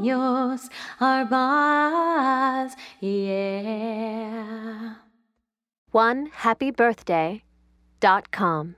sueños our boss, yeah. One happy birthday dot com.